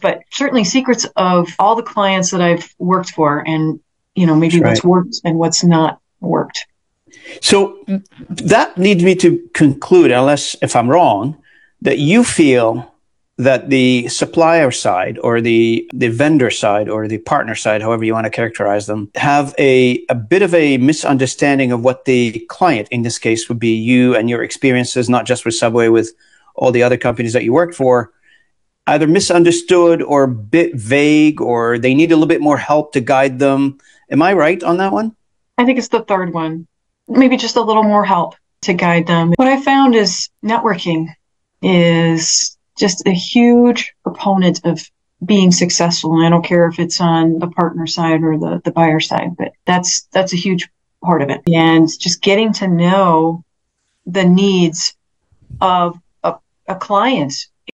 but certainly secrets of all the clients that I've worked for and, you know, maybe what's worked and what's not worked. So that leads me to conclude, unless if I'm wrong, that you feel that the supplier side or the, the vendor side or the partner side, however you want to characterize them, have a, a bit of a misunderstanding of what the client, in this case, would be you and your experiences, not just with Subway, with all the other companies that you worked for, either misunderstood or a bit vague or they need a little bit more help to guide them. Am I right on that one? I think it's the third one. Maybe just a little more help to guide them. What I found is networking is just a huge proponent of being successful. And I don't care if it's on the partner side or the, the buyer side, but that's, that's a huge part of it. And just getting to know the needs of a, a client